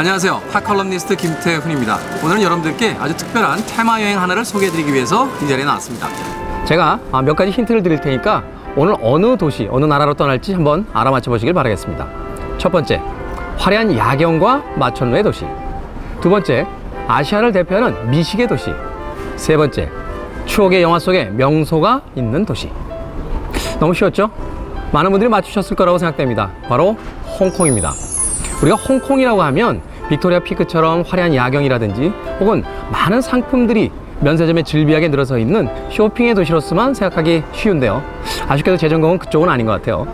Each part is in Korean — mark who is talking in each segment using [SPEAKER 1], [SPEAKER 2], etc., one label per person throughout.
[SPEAKER 1] 안녕하세요. 팝컬럼니스트 김태훈입니다. 오늘은 여러분들께 아주 특별한 테마 여행 하나를 소개해드리기 위해서 이 자리에 나왔습니다. 제가 아, 몇 가지 힌트를 드릴 테니까 오늘 어느 도시, 어느 나라로 떠날지 한번 알아맞혀 보시길 바라겠습니다. 첫 번째, 화려한 야경과 마천루의 도시. 두 번째, 아시아를 대표하는 미식의 도시. 세 번째, 추억의 영화 속에 명소가 있는 도시. 너무 쉬웠죠? 많은 분들이 맞추셨을 거라고 생각됩니다. 바로 홍콩입니다. 우리가 홍콩이라고 하면 빅토리아 피크처럼 화려한 야경이라든지 혹은 많은 상품들이 면세점에 즐비하게 늘어서 있는 쇼핑의 도시로서만 생각하기 쉬운데요. 아쉽게도 제 전공은 그쪽은 아닌 것 같아요.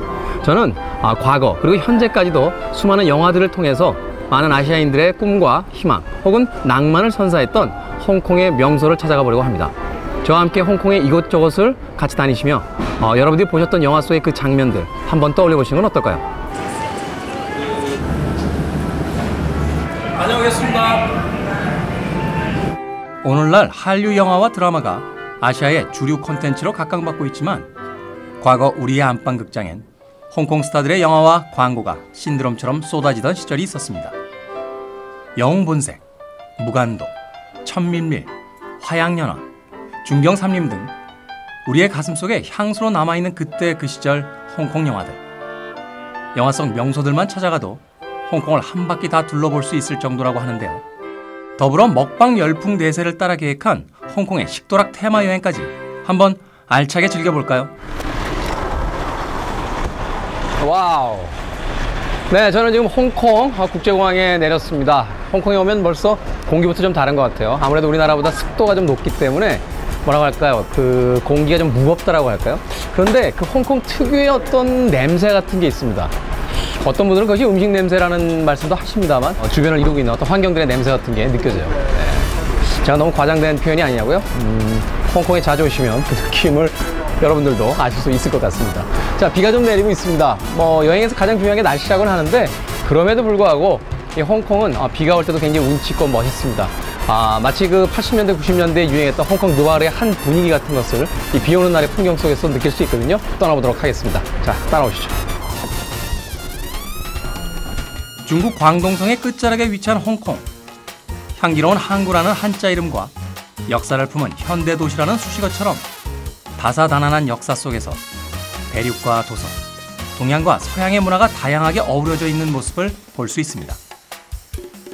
[SPEAKER 1] 저는 아, 과거 그리고 현재까지도 수많은 영화들을 통해서 많은 아시아인들의 꿈과 희망 혹은 낭만을 선사했던 홍콩의 명소를 찾아가 보려고 합니다. 저와 함께 홍콩의 이곳저곳을 같이 다니시며 어, 여러분들이 보셨던 영화 속의 그 장면들 한번 떠올려 보시는 건 어떨까요? 다녀오겠습니다. 오늘날 한류 영화와 드라마가 아시아의 주류 콘텐츠로 각광받고 있지만 과거 우리의 안방 극장엔 홍콩 스타들의 영화와 광고가 신드롬처럼 쏟아지던 시절이 있었습니다. 영웅본색, 무간도, 천밀밀, 화양연화, 중경삼림 등 우리의 가슴 속에 향수로 남아있는 그때 그 시절 홍콩 영화들. 영화 속 명소들만 찾아가도 홍콩을 한 바퀴 다 둘러볼 수 있을 정도라고 하는데요. 더불어 먹방 열풍 대세를 따라 계획한 홍콩의 식도락 테마 여행까지 한번 알차게 즐겨볼까요? 와우. 네, 저는 지금 홍콩 국제공항에 내렸습니다. 홍콩에 오면 벌써 공기부터 좀 다른 것 같아요. 아무래도 우리나라보다 습도가 좀 높기 때문에 뭐라고 할까요? 그 공기가 좀 무겁다라고 할까요? 그런데 그 홍콩 특유의 어떤 냄새 같은 게 있습니다. 어떤 분들은 그것이 음식 냄새라는 말씀도 하십니다만 어, 주변을 이루고 있는 어떤 환경들의 냄새 같은 게 느껴져요. 네. 제가 너무 과장된 표현이 아니냐고요? 음, 홍콩에 자주 오시면 그 느낌을 여러분들도 아실 수 있을 것 같습니다. 자, 비가 좀 내리고 있습니다. 뭐 여행에서 가장 중요한 게 날씨라고는 하는데 그럼에도 불구하고 이 홍콩은 어, 비가 올 때도 굉장히 운치있고 멋있습니다. 아, 마치 그 80년대, 90년대에 유행했던 홍콩 누아르의 한 분위기 같은 것을 이 비 오는 날의 풍경 속에서 느낄 수 있거든요. 떠나보도록 하겠습니다. 자, 따라오시죠. 중국 광동성의 끝자락에 위치한 홍콩. 향기로운 항구라는 한자 이름과 역사를 품은 현대 도시라는 수식어처럼 다사다난한 역사 속에서 대륙과 도서, 동양과 서양의 문화가 다양하게 어우러져 있는 모습을 볼 수 있습니다.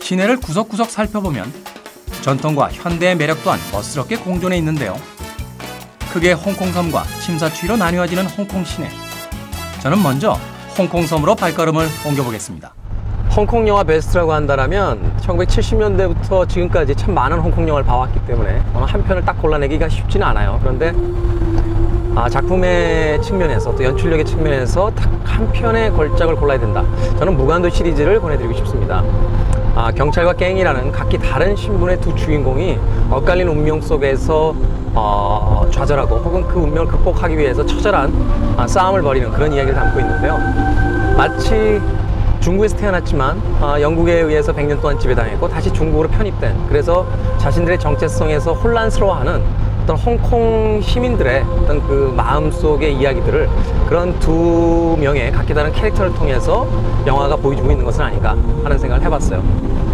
[SPEAKER 1] 시내를 구석구석 살펴보면 전통과 현대의 매력 또한 멋스럽게 공존해 있는데요. 크게 홍콩섬과 침사추위로 나뉘어지는 홍콩 시내. 저는 먼저 홍콩섬으로 발걸음을 옮겨보겠습니다. 홍콩 영화 베스트라고 한다면 1970년대부터 지금까지 참 많은 홍콩 영화를 봐왔기 때문에 어느 한 편을 딱 골라내기가 쉽지는 않아요. 그런데 아, 작품의 측면에서 또 연출력의 측면에서 딱 한 편의 걸작을 골라야 된다. 저는 무간도 시리즈를 권해드리고 싶습니다. 아, 경찰과 갱이라는 각기 다른 신분의 두 주인공이 엇갈린 운명 속에서 어, 좌절하고 혹은 그 운명을 극복하기 위해서 처절한 아, 싸움을 벌이는 그런 이야기를 담고 있는데요. 마치 중국에서 태어났지만 어, 영국에 의해서 100년 동안 지배당했고 다시 중국으로 편입된 그래서 자신들의 정체성에서 혼란스러워하는 어떤 홍콩 시민들의 어떤 그 마음속의 이야기들을 그런 두 명의 각기 다른 캐릭터를 통해서 영화가 보여주고 있는 것은 아닌가 하는 생각을 해봤어요.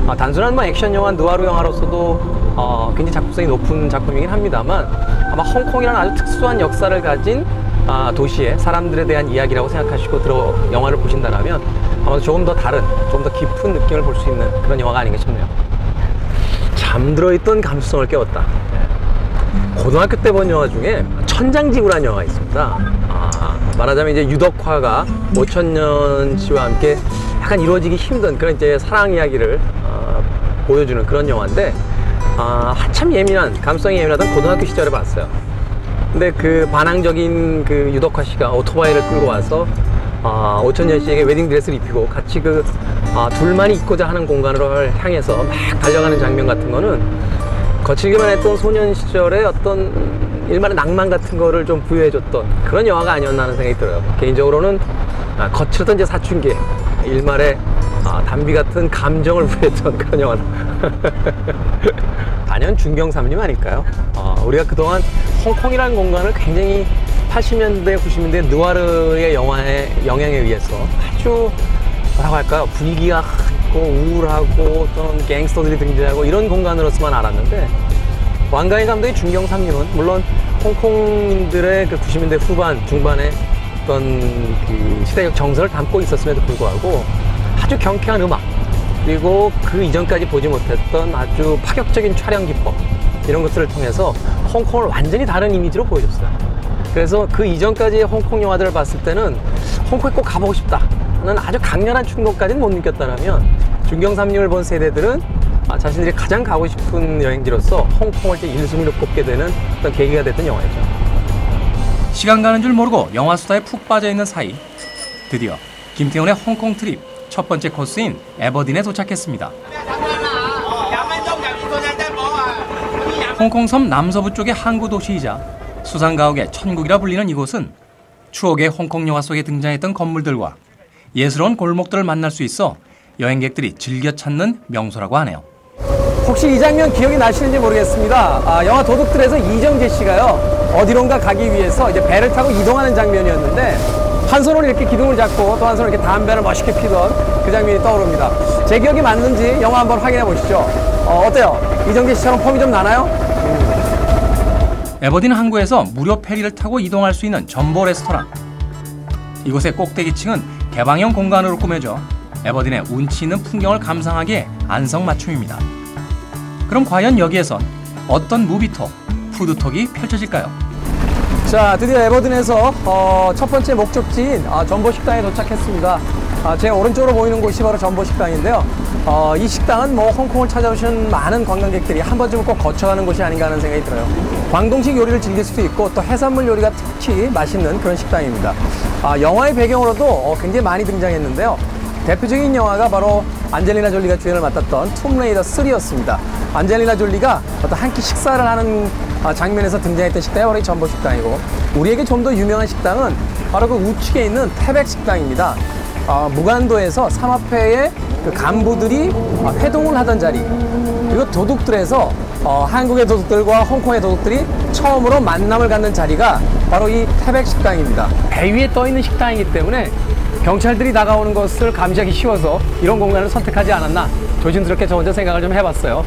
[SPEAKER 1] 어, 단순한 뭐 액션 영화, 누아르 영화로서도 어, 굉장히 작품성이 높은 작품이긴 합니다만 아마 홍콩이라는 아주 특수한 역사를 가진 아, 도시의 사람들에 대한 이야기라고 생각하시고 들어 영화를 보신다면 아마 조금 더 다른, 좀 더 깊은 느낌을 볼 수 있는 그런 영화가 아닌가 싶네요. 잠들어 있던 감수성을 깨웠다. 네. 고등학교 때 본 영화 중에 천장지구라는 영화가 있습니다. 아, 말하자면 이제 유덕화가 5천년 씨와 함께 약간 이루어지기 힘든 그런 이제 사랑 이야기를 어, 보여주는 그런 영화인데 아, 한참 예민한 감성이 예민하던 고등학교 시절에 봤어요. 근데 그 반항적인 그 유덕화 씨가 오토바이를 끌고 와서 아, 5천년 씨에게 웨딩드레스를 입히고 같이 그 아, 둘만이 있고자 하는 공간으로 향해서 막 달려가는 장면 같은 거는 거칠기만 했던 소년 시절의 어떤 일만의 낭만 같은 거를 좀 부여해줬던 그런 영화가 아니었나 하는 생각이 들어요. 개인적으로는 아, 거칠었던 이제 사춘기 일말의 아, 담비 같은 감정을 부여했던 그런 영화다. 단연 중경삼림 아닐까요? 어, 우리가 그동안 홍콩이라는 공간을 굉장히 80년대, 90년대 느와르의 영화의 영향에 의해서 아주 뭐라고 할까요? 분위기가
[SPEAKER 2] 있고 우울하고 또는 갱스터들이 등장하고 이런 공간으로서만 알았는데 왕가희 감독의 중경 삼림은 물론 홍콩인들의 그 90년대 후반 중반에 어떤 그 시대적 정서를 담고 있었음에도 불구하고 아주 경쾌한 음악 그리고 그 이전까지 보지 못했던 아주 파격적인 촬영 기법 이런 것들을 통해서 홍콩을 완전히 다른 이미지로 보여줬어요. 그래서 그 이전까지의 홍콩 영화들을 봤을 때는 홍콩에 꼭 가보고 싶다 는 아주 강렬한 충동까지는 못 느꼈다면 중경삼림을 본 세대들은 아, 자신들이 가장 가고 싶은 여행지로서 홍콩을 이제 1순위로 꼽게 되는 어떤 계기가 됐던 영화였죠.
[SPEAKER 1] 시간 가는 줄 모르고 영화 수다에 푹 빠져 있는 사이 드디어 김태훈의 홍콩 트립 첫 번째 코스인 에버딘에 도착했습니다. 홍콩 섬 남서부 쪽의 항구 도시이자 수상 가옥의 천국이라 불리는 이곳은 추억의 홍콩 영화 속에 등장했던 건물들과 예스러운 골목들을 만날 수 있어 여행객들이 즐겨 찾는 명소라고 하네요.
[SPEAKER 2] 혹시 이 장면 기억이 나시는지 모르겠습니다. 아, 영화 도둑들에서 이정재 씨가요 어디론가 가기 위해서 이제 배를 타고 이동하는 장면이었는데 한 손으로 이렇게 기둥을 잡고 또 한 손으로 이렇게 담배를 멋있게 피던 그 장면이 떠오릅니다. 제 기억이 맞는지 영화 한번 확인해 보시죠. 어, 어때요? 이정재 씨처럼 폼이 좀 나나요?
[SPEAKER 1] 에버딘 항구에서 무료 페리를 타고 이동할 수 있는 전보 레스토랑. 이곳의 꼭대기층은 개방형 공간으로 꾸며져 에버딘의 운치 있는 풍경을 감상하기에 안성맞춤입니다. 그럼 과연 여기에선 어떤 무비톡, 푸드톡이 펼쳐질까요?
[SPEAKER 2] 자, 드디어 에버든에서 어, 첫 번째 목적지인 아, 전보 식당에 도착했습니다. 아, 제 오른쪽으로 보이는 곳이 바로 전보 식당인데요. 어, 이 식당은 뭐 홍콩을 찾아오신 많은 관광객들이 한 번쯤은 꼭 거쳐가는 곳이 아닌가 하는 생각이 들어요. 광동식 요리를 즐길 수도 있고 또 해산물 요리가 특히 맛있는 그런 식당입니다. 아, 영화의 배경으로도 어, 굉장히 많이 등장했는데요. 대표적인 영화가 바로 안젤리나 졸리가 주연을 맡았던 툼레이더 3였습니다. 안젤리나 졸리가 어떤 한 끼 식사를 하는 아, 장면에서 등장했던 식당이 바로 이 전보 식당이고 우리에게 좀 더 유명한 식당은 바로 그 우측에 있는 태백 식당입니다. 아, 무간도에서 삼합회의 그 간부들이 아, 회동을 하던 자리 그리고 도둑들에서 어, 한국의 도둑들과 홍콩의 도둑들이 처음으로 만남을 갖는 자리가 바로 이 태백 식당입니다. 배 위에 떠 있는 식당이기 때문에 경찰들이 다가오는 것을 감시하기 쉬워서 이런 공간을 선택하지 않았나 조심스럽게 저 혼자 생각을 좀 해봤어요.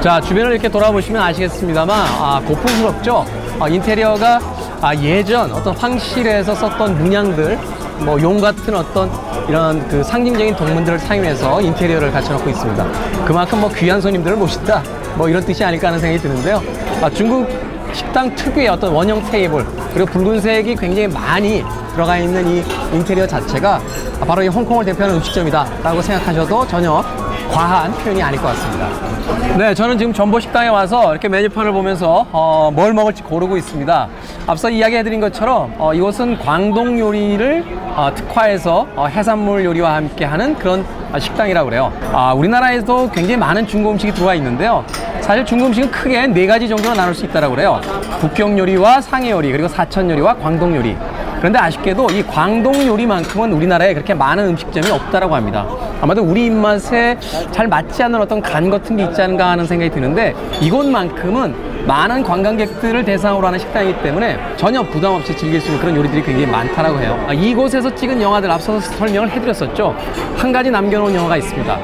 [SPEAKER 2] 자 주변을 이렇게 돌아보시면 아시겠습니다만 아, 고풍스럽죠. 아, 인테리어가 아, 예전 어떤 황실에서 썼던 문양들 뭐 용 같은 어떤 이런 그 상징적인 동문들을 사용해서 인테리어를 갖춰놓고 있습니다. 그만큼 뭐 귀한 손님들을 모신다 뭐 이런 뜻이 아닐까 하는 생각이 드는데요. 아, 중국 식당 특유의 어떤 원형 테이블 그리고 붉은색이 굉장히 많이 들어가 있는 이 인테리어 자체가 바로 이 홍콩을 대표하는 음식점이다 라고 생각하셔도 전혀 과한 표현이 아닐 것 같습니다. 네, 저는 지금 전보 식당에 와서 이렇게 메뉴판을 보면서 어, 뭘 먹을지 고르고 있습니다. 앞서 이야기해드린 것처럼 어, 이곳은 광동 요리를 어, 특화해서 어, 해산물 요리와 함께 하는 그런 어, 식당이라고 그래요. 아, 우리나라에도 굉장히 많은 중국 음식이 들어와 있는데요. 사실 중국 음식은 크게 네 가지 정도로 나눌 수 있다고 그래요. 북경 요리와 상해 요리 그리고 사천 요리와 광동 요리. 그런데 아쉽게도 이 광동 요리만큼은 우리나라에 그렇게 많은 음식점이 없다라고 합니다. 아마도 우리 입맛에 잘 맞지 않는 어떤 간 같은 게 있지 않은가 하는 생각이 드는데 이곳만큼은 많은 관광객들을 대상으로 하는 식당이기 때문에 전혀 부담 없이 즐길 수 있는 그런 요리들이 굉장히 많다라고 해요. 아, 이곳에서 찍은 영화들 앞서서 설명을 해드렸었죠. 한 가지 남겨놓은 영화가 있습니다.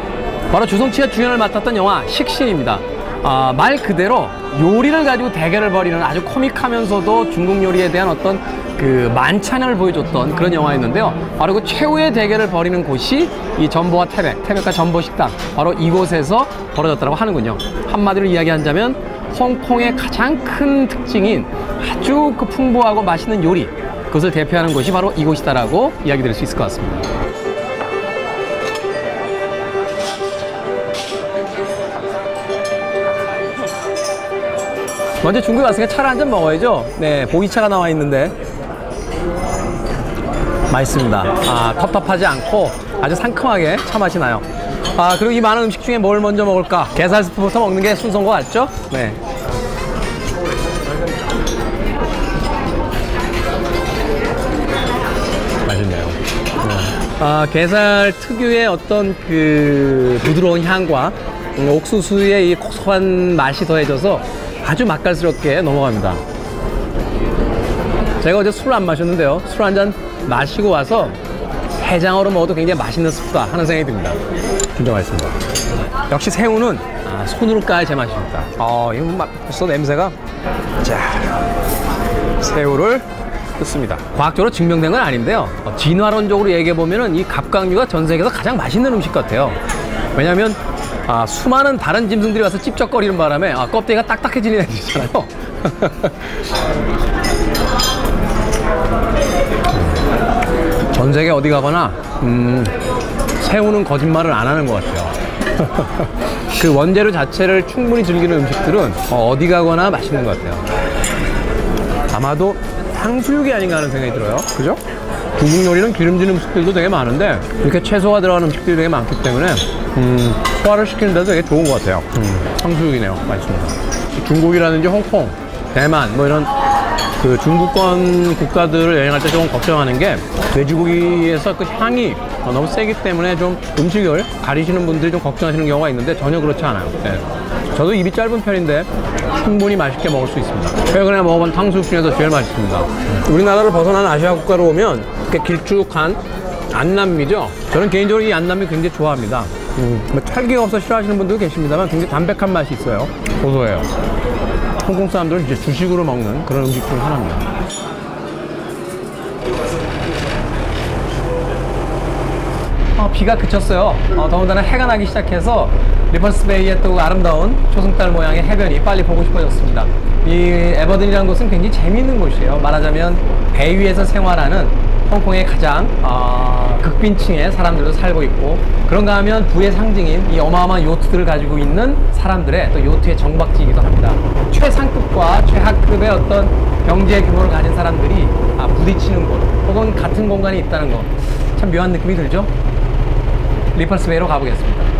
[SPEAKER 2] 바로 주성치가 주연을 맡았던 영화 식신입니다. 아, 말 그대로 요리를 가지고 대결을 벌이는 아주 코믹하면서도 중국 요리에 대한 어떤 그 만찬을 보여줬던 그런 영화였는데요. 바로 그 최후의 대결을 벌이는 곳이 이 전보와 태백, 태백과 전보 식당 바로 이곳에서 벌어졌다고 하는군요. 한마디로 이야기하자면 홍콩의 가장 큰 특징인 아주 그 풍부하고 맛있는 요리 그것을 대표하는 곳이 바로 이곳이다라고 이야기 드릴 수 있을 것 같습니다. 먼저 중국에 왔으니까 차를 한 잔 먹어야죠. 네, 보이차가 나와 있는데 맛있습니다. 아, 텁텁하지 않고 아주 상큼하게 차 맛이 나요. 아, 그리고 이 많은 음식 중에 뭘 먼저 먹을까? 게살 스프부터 먹는 게 순서인 것 같죠? 네. 맛있네요. 아, 게살 특유의 어떤 그 부드러운 향과 음, 옥수수의 이 고소한 맛이 더해져서 아주 맛깔스럽게 넘어갑니다. 제가 어제 술을 안 마셨는데요. 술 한 잔 마시고 와서 해장으로 먹어도 굉장히 맛있는 스프다 하는 생각이 듭니다. 진짜 맛있습니다. 역시 새우는 아, 손으로 까야 제맛입니다. 아, 이거 막 벌써 냄새가. 자, 새우를 뜯습니다. 과학적으로 증명된 건 아닌데요. 어, 진화론적으로 얘기해 보면은 이 갑각류가 전 세계에서 가장 맛있는 음식 같아요. 왜냐하면 아, 수많은 다른 짐승들이 와서 찝쩍거리는 바람에 아, 껍데기가 딱딱해지는 애들이잖아요. 전 세계 어디 가거나 음, 새우는 거짓말을 안 하는 것 같아요. 그 원재료 자체를 충분히 즐기는 음식들은 어, 디 가거나 맛있는 것 같아요. 아마도 탕수육이 아닌가 하는 생각이 들어요. 그죠? 중국 요리는 기름진 음식들도 되게 많은데 이렇게 채소가 들어가는 음식들이 되게 많기 때문에 음, 소화를 시키는 데도 되게 좋은 것 같아요. 음, 탕수육이네요. 맛있습니다. 중국이라든지 홍콩, 대만 뭐 이런 그 중국권 국가들을 여행할 때 조금 걱정하는 게 돼지고기에서 그 향이 너무 세기 때문에 좀 음식을 가리시는 분들이 좀 걱정하시는 경우가 있는데 전혀 그렇지 않아요. 네. 저도 입이 짧은 편인데 충분히 맛있게 먹을 수 있습니다. 최근에 먹어본 탕수육 중에서 제일 맛있습니다. 우리나라를 벗어난 아시아 국가로 오면 이렇게 길쭉한 안남미죠. 저는 개인적으로 이 안남미 굉장히 좋아합니다. 음, 뭐 찰기가 없어 싫어하시는 분들도 계십니다만 굉장히 담백한 맛이 있어요. 고소해요. 홍콩 사람들은 이제 주식으로 먹는 그런 음식 중 하나입니다. 어, 비가 그쳤어요. 어, 더군다나 해가 나기 시작해서 리퍼스베이의 또 아름다운 초승달 모양의 해변이 빨리 보고 싶어졌습니다. 이 에버든이라는 곳은 굉장히 재미있는 곳이에요. 말하자면 배 위에서 생활하는 홍콩의 가장 어, 극빈층의 사람들도 살고 있고 그런가 하면 부의 상징인 이 어마어마한 요트들을 가지고 있는 사람들의 또 요트의 정박지이기도 합니다. 최상급과 최하급의 어떤 경제 규모를 가진 사람들이 아, 부딪히는 곳 혹은 같은 공간이 있다는 것 참 묘한 느낌이 들죠? 리펄스베이로 가보겠습니다.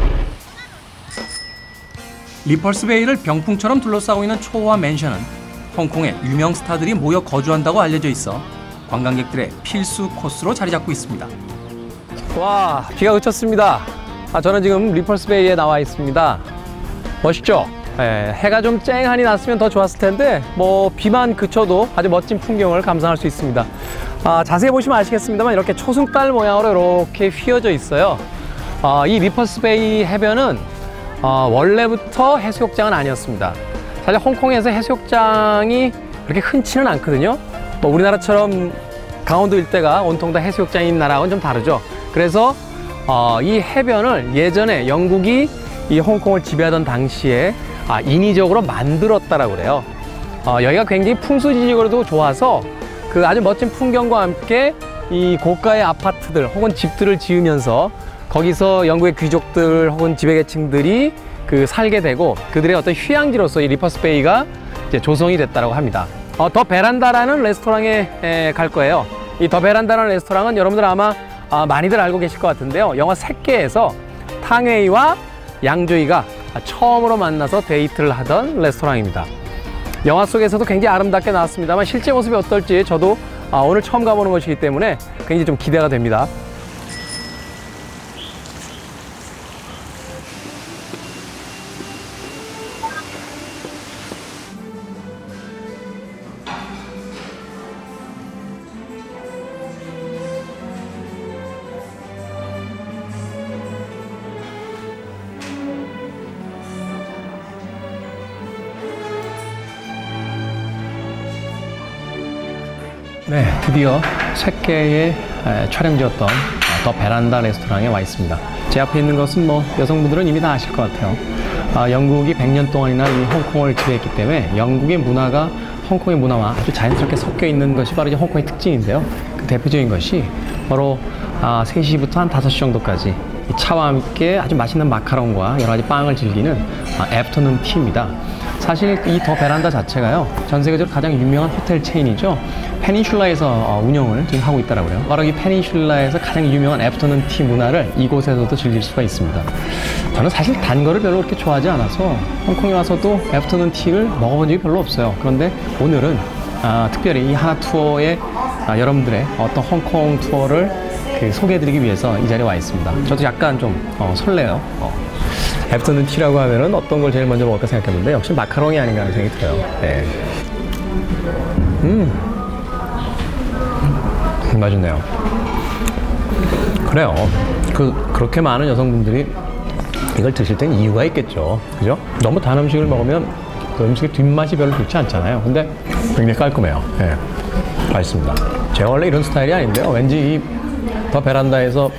[SPEAKER 1] 리펄스베이를 병풍처럼 둘러싸고 있는 초호화 맨션은 홍콩의 유명 스타들이 모여 거주한다고 알려져 있어 관광객들의 필수 코스로 자리 잡고 있습니다.
[SPEAKER 2] 와, 비가 그쳤습니다. 아, 저는 지금 리펄스베이에 나와 있습니다. 멋있죠? 예, 해가 좀 쨍하니 났으면 더 좋았을 텐데 뭐 비만 그쳐도 아주 멋진 풍경을 감상할 수 있습니다. 아, 자세히 보시면 아시겠습니다만 이렇게 초승달 모양으로 이렇게 휘어져 있어요. 아, 이 리퍼스베이 해변은 어, 원래부터 해수욕장은 아니었습니다. 사실 홍콩에서 해수욕장이 그렇게 흔치는 않거든요. 뭐 우리나라처럼 강원도 일대가 온통 다 해수욕장인 나라하고는 좀 다르죠. 그래서 어, 이 해변을 예전에 영국이 이 홍콩을 지배하던 당시에 아, 인위적으로 만들었다라고 그래요. 어, 여기가 굉장히 풍수지리적으로도 좋아서 그 아주 멋진 풍경과 함께 이 고가의 아파트들 혹은 집들을 지으면서 거기서 영국의 귀족들 혹은 지배계층들이 그 살게 되고 그들의 어떤 휴양지로서 이 리펄스 베이가 이제 조성이 됐다고 합니다. 어, 더 베란다라는 레스토랑에 에, 갈 거예요. 이 더 베란다라는 레스토랑은 여러분들 아마 아, 많이들 알고 계실 것 같은데요. 영화 새끼에서 탕웨이와 양조이가 처음으로 만나서 데이트를 하던 레스토랑입니다. 영화 속에서도 굉장히 아름답게 나왔습니다만 실제 모습이 어떨지 저도 아, 오늘 처음 가보는 것이기 때문에 굉장히 좀 기대가 됩니다. 네, 드디어 새해에 촬영지였던 더 베란다 레스토랑에 와 있습니다. 제 앞에 있는 것은 뭐 여성분들은 이미 다 아실 것 같아요. 아, 영국이 100년 동안이나 이 홍콩을 지배했기 때문에 영국의 문화가 홍콩의 문화와 아주 자연스럽게 섞여 있는 것이 바로 이제 홍콩의 특징인데요. 그 대표적인 것이 바로 아, 3시부터 한 5시 정도까지 이 차와 함께 아주 맛있는 마카롱과 여러 가지 빵을 즐기는 아, 애프터눈 티입니다. 사실 이 더 베란다 자체가요 전 세계적으로 가장 유명한 호텔 체인이죠 페닌슐라에서 어, 운영을 지금 하고 있더라고요 바로 이 페닌슐라에서 가장 유명한 afternoon tea 문화를 이곳에서도 즐길 수가 있습니다 저는 사실 단 거를 별로 그렇게 좋아하지 않아서 홍콩에 와서도 afternoon tea를 먹어본 적이 별로 없어요 그런데 오늘은 아, 특별히 이 하나 투어에 아, 여러분들의 어떤 홍콩 투어를 그 소개해드리기 위해서 이 자리에 와 있습니다 저도 약간 좀 어, 설레요 어. 애프터눈 티라고 하면은 어떤 걸 제일 먼저 먹을까 생각했는데 역시 마카롱이 아닌가 하는 생각이 들어요. 네. 음. 맛있네요. 그래요. 그 그렇게 많은 여성분들이 이걸 드실 땐 이유가 있겠죠. 그죠? 너무 단 음식을 먹으면 그 음식의 뒷맛이 별로 좋지 않잖아요. 근데 굉장히 깔끔해요. 예. 맛있습니다. 제가 원래 이런 스타일이 아닌데요. 왠지 이더 베란다에서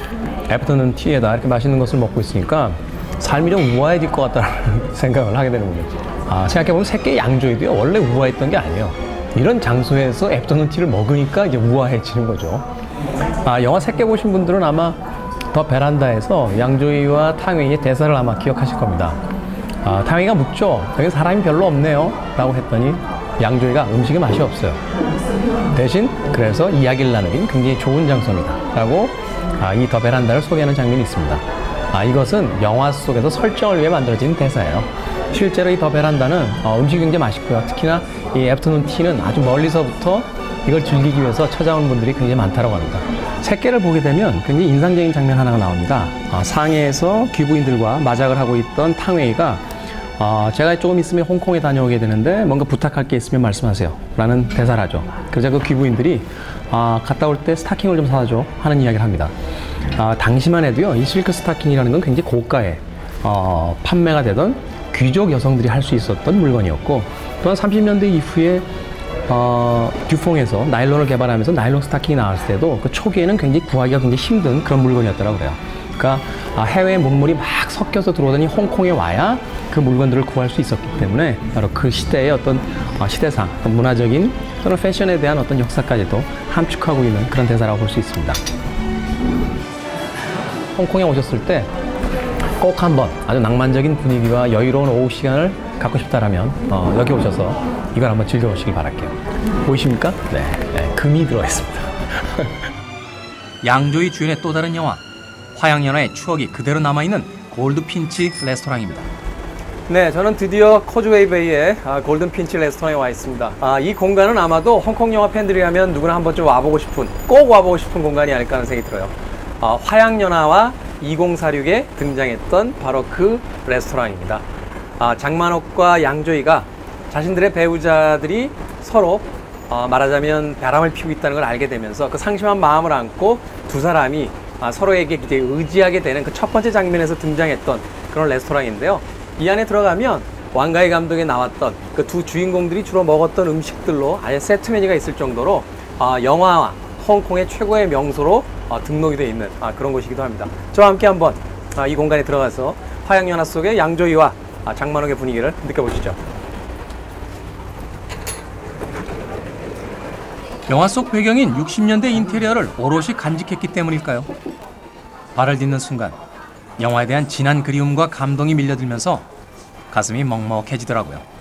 [SPEAKER 2] 애프터눈 티에다 이렇게 맛있는 것을 먹고 있으니까 삶이 좀 우아해질 것 같다는 생각을 하게 되는군요. 아, 생각해보면 새끼 양조이도요. 원래 우아했던 게 아니에요. 이런 장소에서 애프터눈 티를 먹으니까 이제 우아해지는 거죠. 아, 영화 새끼 보신 분들은 아마 더 베란다에서 양조위와 탕웨이의 대사를 아마 기억하실 겁니다. 아, 탕웨이가 묻죠. 여기 사람이 별로 없네요. 라고 했더니 양조위가 음식에 맛이 없어요. 대신 그래서 이야기를 나누긴 굉장히 좋은 장소입니다. 라고 아, 이더 베란다를 소개하는 장면이 있습니다. 아, 이것은 영화 속에서 설정을 위해 만들어진 대사예요. 실제로 이 더 베란다는 어, 음식이 굉장히 맛있고요. 특히나 이 애프터눈 티는 아주 멀리서부터 이걸 즐기기 위해서 찾아오는 분들이 굉장히 많다고 합니다. 새끼를 보게 되면 굉장히 인상적인 장면 하나가 나옵니다. 아, 상해에서 귀부인들과 마작을 하고 있던 탕웨이가 아, 제가 조금 있으면 홍콩에 다녀오게 되는데 뭔가 부탁할 게 있으면 말씀하세요. 라는 대사를 하죠. 그러자 그 귀부인들이 아, 갔다 올 때 스타킹을 좀 사줘 하는 이야기를 합니다. 아, 당시만 해도요, 이 실크 스타킹이라는 건 굉장히 고가의 어, 판매가 되던 귀족 여성들이 할 수 있었던 물건이었고 또한 30년대 이후에 어, 듀퐁에서 나일론을 개발하면서 나일론 스타킹이 나왔을 때도 그 초기에는 굉장히 구하기가 굉장히 힘든 그런 물건이었더라고 그래요. 그러니까 아, 해외 문물이 막 섞여서 들어오더니 홍콩에 와야 그 물건들을 구할 수 있었기 때문에 바로 그 시대의 어떤 어, 시대상, 문화적인 또는 패션에 대한 어떤 역사까지도 함축하고 있는 그런 대사라고 볼 수 있습니다. 홍콩에 오셨을 때 꼭 한번 아주 낭만적인 분위기와 여유로운 오후 시간을 갖고 싶다라면 어, 여기 오셔서 이걸 한번 즐겨보시길 바랄게요. 보이십니까? 네, 네, 금이 들어있습니다.
[SPEAKER 1] 양조위 주연의 또 다른 영화 화양연화의 추억이 그대로 남아있는 골드핀치 레스토랑입니다.
[SPEAKER 2] 네, 저는 드디어 코즈웨이 베이의 아, 골든 핀치 레스토랑에 와 있습니다. 아, 이 공간은 아마도 홍콩 영화 팬들이라면 누구나 한 번쯤 와보고 싶은, 꼭 와보고 싶은 공간이 아닐까 하는 생각이 들어요. 아, 화양연화와 2046에 등장했던 바로 그 레스토랑입니다. 아, 장만옥과 양조이가 자신들의 배우자들이 서로 어, 말하자면 바람을 피우고 있다는 걸 알게 되면서 그 상심한 마음을 안고 두 사람이 아, 서로에게 이제 의지하게 되는 그 첫 번째 장면에서 등장했던 그런 레스토랑인데요. 이 안에 들어가면 왕가희 감독에 나왔던 그 두 주인공들이 주로 먹었던 음식들로 아예 세트 메뉴가 있을 정도로 아, 영화와 홍콩의 최고의 명소로 어, 등록이 되어 있는 아, 그런 곳이기도 합니다. 저와 함께 한번 아, 이 공간에 들어가서 화양연화 속의 양조위와 아, 장만옥의 분위기를 느껴보시죠.
[SPEAKER 1] 영화 속 배경인 60년대 인테리어를 오롯이 간직했기 때문일까요? 발을 딛는 순간 영화에 대한 진한 그리움과 감동이 밀려들면서 가슴이 먹먹해지더라고요.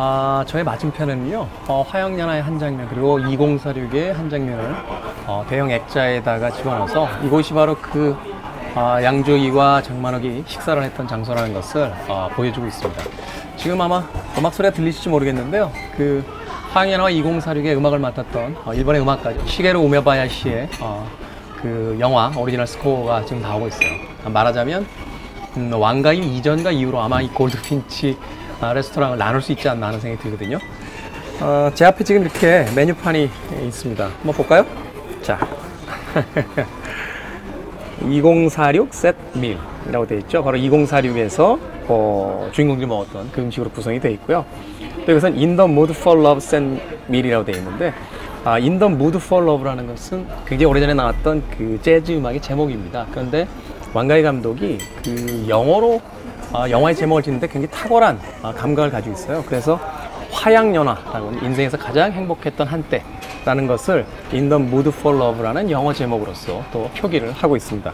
[SPEAKER 2] 아, 저의 맞은편은요, 어, 화양연화의 한 장면, 그리고 2046의 한 장면을 어, 대형 액자에다가 집어넣어서 이곳이 바로 그 아, 양조이와 장만옥이 식사를 했던 장소라는 것을 어, 보여주고 있습니다. 지금 아마 음악 소리가 들리실지 모르겠는데요. 그 화양연화 2046의 음악을 맡았던 어, 일본의 음악가죠. 시게루 우메바야시의 어, 그 영화 original score가 지금 나오고 있어요. 말하자면 음, 왕가위 이전과 이후로 아마 이 골드핀치 아, 레스토랑을 나눌 수 있지 않나 하는 생각이 들거든요. 어, 제 앞에 지금 이렇게 메뉴판이 있습니다. 한번 볼까요? 자. 2046 set meal이라고 되어 있죠. 바로 2046에서 어, 주인공들이 먹었던 그 음식으로 구성이 되어 있고요. 또 여기서는 In the Mood for Love set 밀이라고 되어 있는데 아, In the Mood for Love라는 것은 굉장히 오래전에 나왔던 그 재즈 음악의 제목입니다. 그런데 왕가희 감독이 그 영어로 아, 영화의 제목을 짓는데 굉장히 탁월한 아, 감각을 가지고 있어요. 그래서 화양연화라고 인생에서 가장 행복했던 한때라는 것을 In the Mood for Love라는 영어 제목으로서 또 표기를 하고 있습니다.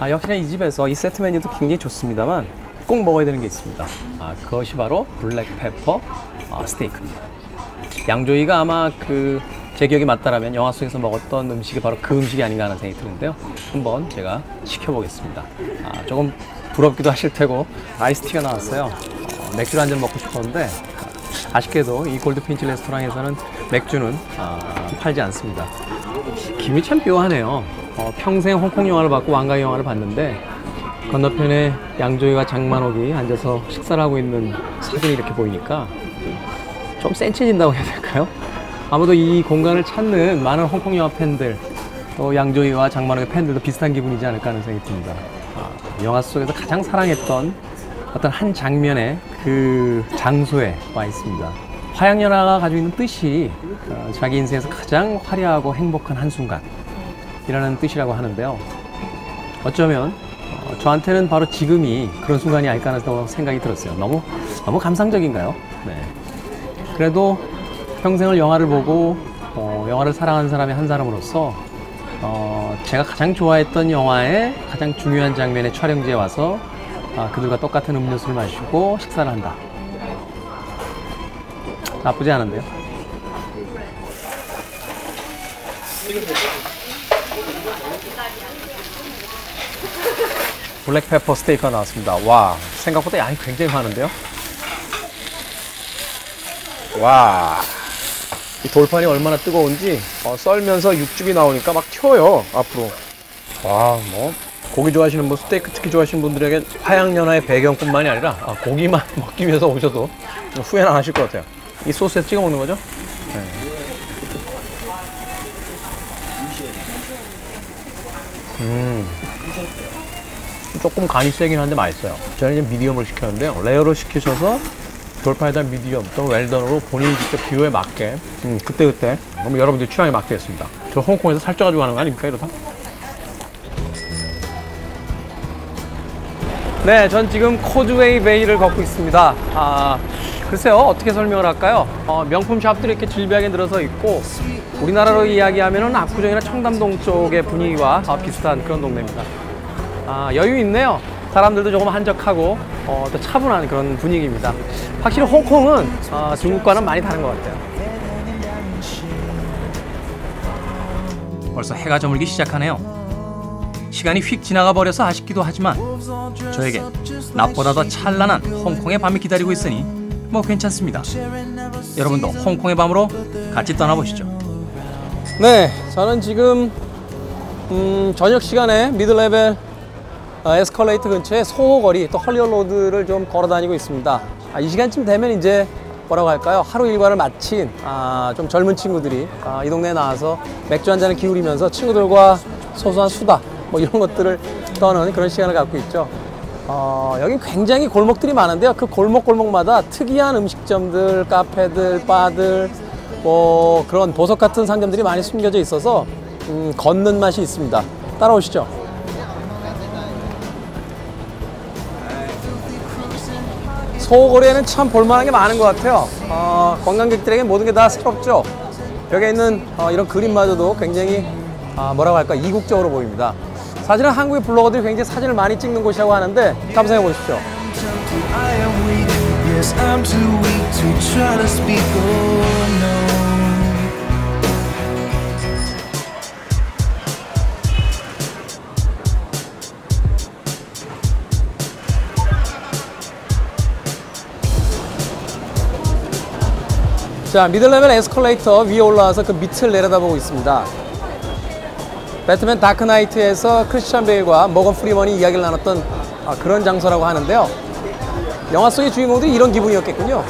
[SPEAKER 2] 아, 역시나 이 집에서 이 세트 메뉴도 굉장히 좋습니다만 꼭 먹어야 되는 게 있습니다. 아, 그것이 바로 블랙페퍼 아, 스테이크입니다. 양조이가 아마 그 제 기억이 맞다라면 영화 속에서 먹었던 음식이 바로 그 음식이 아닌가 하는 생각이 드는데요. 한번 제가 시켜보겠습니다. 아, 조금 부럽기도 하실 테고 아이스티가 나왔어요. 어, 맥주를 한 잔 먹고 싶었는데 아쉽게도 이 골드핀치 레스토랑에서는 맥주는 아, 팔지 않습니다. 김이 참 묘하네요. 어, 평생 홍콩 영화를 봤고 왕가 영화를 봤는데 건너편에 양조이와 장만옥이 앉아서 식사를 하고 있는 사진이 이렇게 보이니까 좀 센치해진다고 해야 될까요? 아무도 이 공간을 찾는 많은 홍콩 영화 팬들 또 양조위와 장만호의 팬들도 비슷한 기분이지 않을까 하는 생각이 듭니다. 아, 영화 속에서 가장 사랑했던 어떤 한 장면의 그 장소에 와 있습니다. 화양연화가 가지고 있는 뜻이 어, 자기 인생에서 가장 화려하고 행복한 한순간 이라는 뜻이라고 하는데요. 어쩌면 어, 저한테는 바로 지금이 그런 순간이 아닐까 하는 생각이 들었어요. 너무, 너무 감상적인가요? 네. 그래도 평생을 영화를 보고 어, 영화를 사랑하는 사람의 한 사람으로서 어, 제가 가장 좋아했던 영화의 가장 중요한 장면의 촬영지에 와서 아, 그들과 똑같은 음료수를 마시고 식사를 한다. 나쁘지 않은데요. 블랙페퍼 스테이크가 나왔습니다. 와, 생각보다 양이 굉장히 많은데요. 와, 이 돌판이 얼마나 뜨거운지 어, 썰면서 육즙이 나오니까 막 튀어요 앞으로. 와, 뭐 고기 좋아하시는 분, 스테이크 특히 좋아하시는 분들에게 화양연화의 배경뿐만이 아니라 아, 고기만 먹기 위해서 오셔도 후회는 안 하실 것 같아요. 이 소스에 찍어 먹는 거죠? 네. 음. 조금 간이 세긴 한데 맛있어요. 저는 이제 미디엄을 시켰는데요. 레어로 시키셔서 돌판에다 미디엄 또는 웰던으로 본인이 직접 기호에 맞게 음, 그때그때 너무 여러분들 취향에 맞게 했습니다. 저 홍콩에서 살쪄가지고 하는 거 아닙니까 이러다? 네, 전 지금 코즈웨이 베이를 걷고 있습니다. 아, 글쎄요, 어떻게 설명을 할까요? 어, 명품 샵들이 이렇게 즐비하게 늘어서 있고, 우리나라로 이야기하면 압구정이나 청담동 쪽의 분위기와 아, 비슷한 그런 동네입니다. 아, 여유 있네요. 사람들도 조금 한적하고, 어, 또 차분한 그런 분위기입니다. 확실히 홍콩은 어, 중국과는 많이 다른 것 같아요.
[SPEAKER 1] 벌써 해가 저물기 시작하네요. 시간이 휙 지나가 버려서 아쉽기도 하지만 저에게 낮보다 더 찬란한 홍콩의 밤이 기다리고 있으니 뭐 괜찮습니다. 여러분도 홍콩의 밤으로 같이 떠나보시죠.
[SPEAKER 2] 네, 저는 지금 음, 저녁 시간에 미들레벨 어, 에스컬레이터 근처에 소호거리 또 헐리우드 로드를 좀 걸어 다니고 있습니다. 아, 이 시간쯤 되면 이제 뭐라고 할까요? 하루 일과를 마친 아, 좀 젊은 친구들이 아, 이 동네에 나와서 맥주 한 잔을 기울이면서 친구들과 소소한 수다 뭐 이런 것들을 떠는 그런 시간을 갖고 있죠. 어, 여기 굉장히 골목들이 많은데요. 그 골목 골목마다 특이한 음식점들, 카페들, 바들, 뭐 그런 보석 같은 상점들이 많이 숨겨져 있어서 음, 걷는 맛이 있습니다. 따라오시죠. 소거리에는 참 볼만한 게 많은 것 같아요. 어, 관광객들에게 모든 게 다 새롭죠. 벽에 있는 어, 이런 그림마저도 굉장히 아, 뭐라고 할까 이국적으로 보입니다. 사실은 한국의 블로거들이 굉장히 사진을 많이 찍는 곳이라고 하는데 감상해 보십시오. 자, 미들레벨 에스컬레이터 위에 올라와서 그 밑을 내려다보고 있습니다. 배트맨 다크나이트에서 크리스찬 베일과 모건 프리먼이 이야기를 나눴던 아, 그런 장소라고 하는데요. 영화 속의 주인공들이 이런 기분이었겠군요.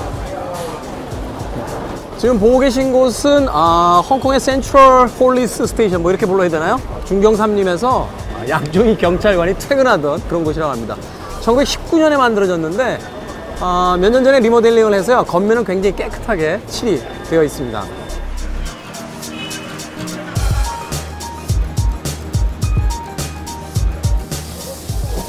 [SPEAKER 2] 지금 보고 계신 곳은 아, 홍콩의 Central Police Station 뭐 이렇게 불러야 되나요? 중경삼림에서 아, 양조위 경찰관이 퇴근하던 그런 곳이라고 합니다. 1919년에 만들어졌는데 아, 몇년 전에 리모델링을 해서요 겉면은 굉장히 깨끗하게 칠이 되어 있습니다.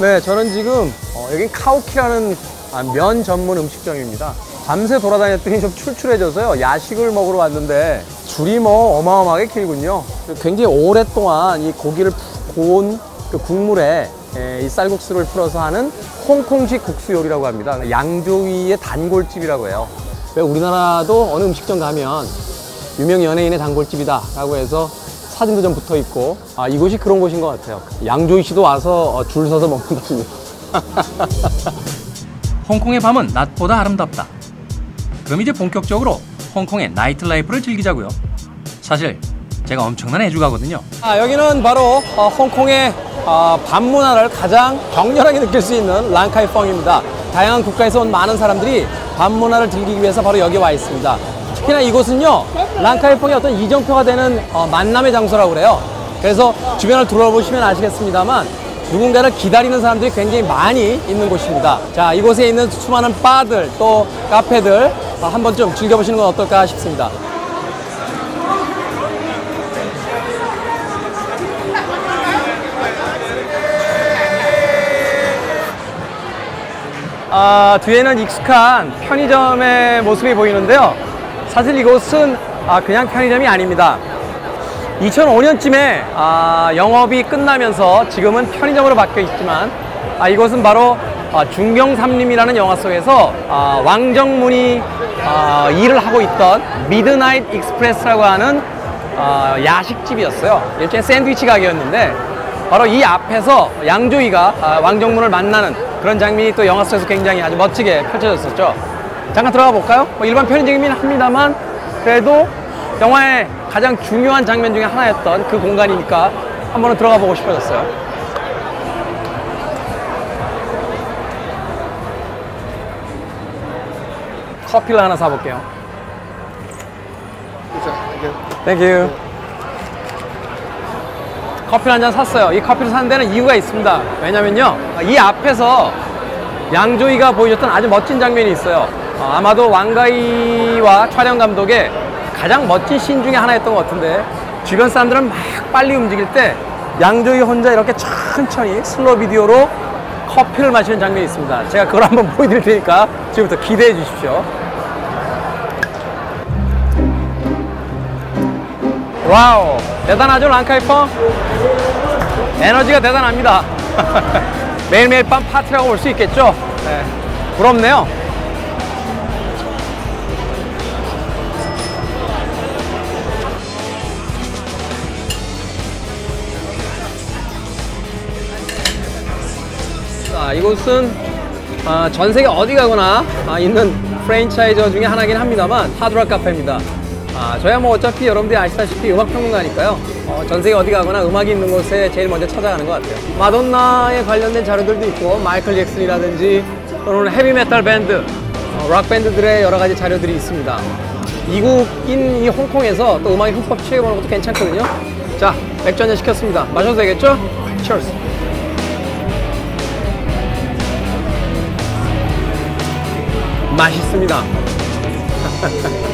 [SPEAKER 2] 네, 저는 지금 어, 여긴 카오키라는 아, 면 전문 음식점입니다. 밤새 돌아다녔더니 좀 출출해져서요. 야식을 먹으러 왔는데 줄이 뭐 어마어마하게 길군요. 굉장히 오랫동안 이 고기를 푹 고운 그 국물에 에, 이 쌀국수를 풀어서 하는 홍콩식 국수 요리라고 합니다. 양조위의 단골집이라고 해요. 왜 우리나라도 어느 음식점 가면 유명 연예인의 단골집이다 라고 해서 사진도 좀 붙어 있고 아 이곳이 그런 곳인 것 같아요. 양조위 씨도 와서 어, 줄 서서 먹는답니다.
[SPEAKER 1] 홍콩의 밤은 낮보다 아름답다. 그럼 이제 본격적으로 홍콩의 night life를 즐기자고요. 사실 제가 엄청난 애주가거든요.
[SPEAKER 2] 아, 여기는 바로 어, 홍콩의 어, 밤 문화를 가장 격렬하게 느낄 수 있는 랑카이펑입니다. 다양한 국가에서 온 많은 사람들이 밤 문화를 즐기기 위해서 바로 여기 와 있습니다. 특히나 이곳은요, 랑카이펑의 어떤 이정표가 되는 어, 만남의 장소라고 그래요. 그래서 주변을 둘러보시면 아시겠습니다만 누군가를 기다리는 사람들이 굉장히 많이 있는 곳입니다. 자, 이곳에 있는 수많은 바들 또 카페들 어, 한 번쯤 즐겨보시는 건 어떨까 싶습니다. 아, 뒤에는 익숙한 편의점의 모습이 보이는데요. 사실 이곳은 아, 그냥 편의점이 아닙니다. 2005년쯤에 아, 영업이 끝나면서 지금은 편의점으로 바뀌어 있지만 아, 이곳은 바로 아, 중경삼림이라는 영화 속에서 아, 왕정문이 아, 일을 하고 있던 Midnight Express라고 하는 아, 야식집이었어요. 일종의 샌드위치 가게였는데 바로 이 앞에서 양조위가 아, 왕정문을 만나는 그런 장면이 또 영화 속에서 굉장히 아주 멋지게 펼쳐졌었죠. 잠깐 들어가 볼까요? 뭐 일반 편의점이긴 합니다만 그래도 영화의 가장 중요한 장면 중에 하나였던 그 공간이니까 한번은 들어가 보고 싶어졌어요. 커피를 하나 사볼게요. Thank you. 커피를 한 잔 샀어요. 이 커피를 사는 데는 이유가 있습니다. 왜냐면요. 이 앞에서 양조위가 보여줬던 아주 멋진 장면이 있어요. 어, 아마도 왕가위와 촬영 감독의 가장 멋진 씬 중에 하나였던 것 같은데 주변 사람들은 막 빨리 움직일 때 양조위 혼자 이렇게 천천히 슬로 비디오로 커피를 마시는 장면이 있습니다. 제가 그걸 한번 보여드릴 테니까 지금부터 기대해 주십시오. Wow 대단하죠 란콰이펑? 에너지가 대단합니다. 매일매일 밤 파티라고 볼 수 있겠죠? 네. 부럽네요. 자 이곳은 아, 전 세계 어디 가거나 아, 있는 프랜차이저 중에 하나긴 합니다만 하드락 카페입니다 아, 저야 뭐 어차피 여러분들이 아시다시피 음악 평론가니까요. 어, 전 세계 어디 가거나 음악이 있는 곳에 제일 먼저 찾아가는 것 같아요. 마돈나에 관련된 자료들도 있고, 마이클 잭슨이라든지 또는 헤비메탈 밴드, 어, 락 밴드들의 여러 가지 자료들이 있습니다. 이국인 이 홍콩에서 또 음악에 흠뻑 취해보는 것도 괜찮거든요. 자, 맥주 한잔 시켰습니다. 마셔도 되겠죠? Cheers. 맛있습니다.